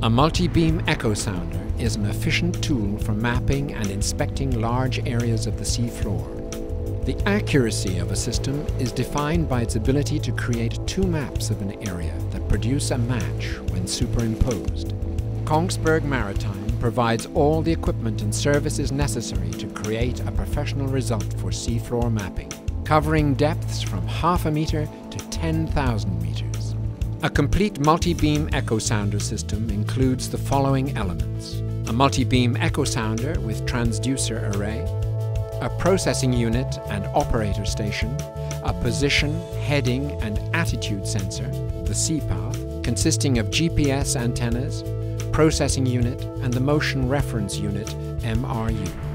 A multi-beam echo sounder is an efficient tool for mapping and inspecting large areas of the seafloor. The accuracy of a system is defined by its ability to create two maps of an area that produce a match when superimposed. Kongsberg Maritime provides all the equipment and services necessary to create a professional result for seafloor mapping, covering depths from half a meter to 10,000 meters. A complete multi-beam echo sounder system includes the following elements. A multi-beam echo sounder with transducer array, a processing unit and operator station, a position, heading and attitude sensor, the Seapath, consisting of GPS antennas, processing unit and the motion reference unit MRU.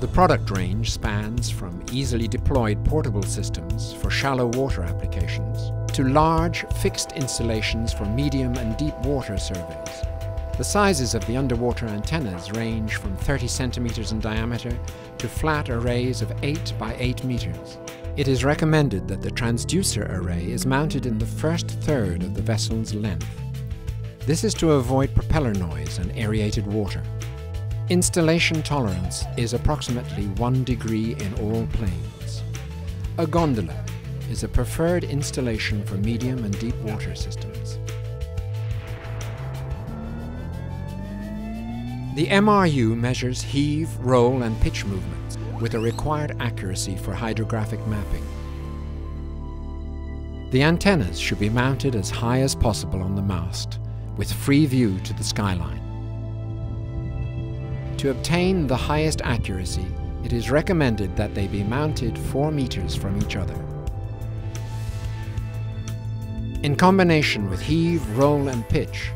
The product range spans from easily deployed portable systems for shallow water applications to large fixed installations for medium and deep water surveys. The sizes of the underwater antennas range from 30 centimeters in diameter to flat arrays of 8 by 8 meters. It is recommended that the transducer array is mounted in the first third of the vessel's length. This is to avoid propeller noise and aerated water. Installation tolerance is approximately 1 degree in all planes. A gondola is a preferred installation for medium and deep water systems. The MRU measures heave, roll and pitch movements with a required accuracy for hydrographic mapping. The antennas should be mounted as high as possible on the mast with free view to the skyline. To obtain the highest accuracy, it is recommended that they be mounted 4 meters from each other. In combination with heave, roll and pitch,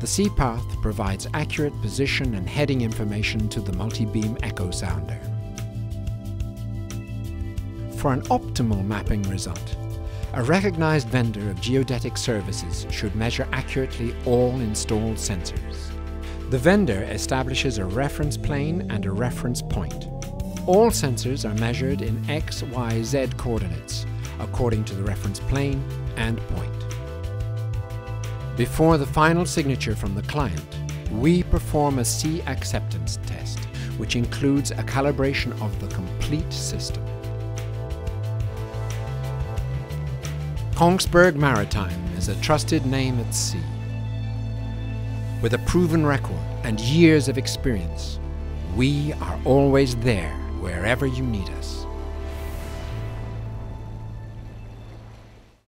the Seapath provides accurate position and heading information to the multi-beam echo sounder. For an optimal mapping result, a recognized vendor of geodetic services should measure accurately all installed sensors. The vendor establishes a reference plane and a reference point. All sensors are measured in X, Y, Z coordinates according to the reference plane and point. Before the final signature from the client, we perform a sea acceptance test, which includes a calibration of the complete system. Kongsberg Maritime is a trusted name at sea. With a proven record and years of experience, we are always there wherever you need us.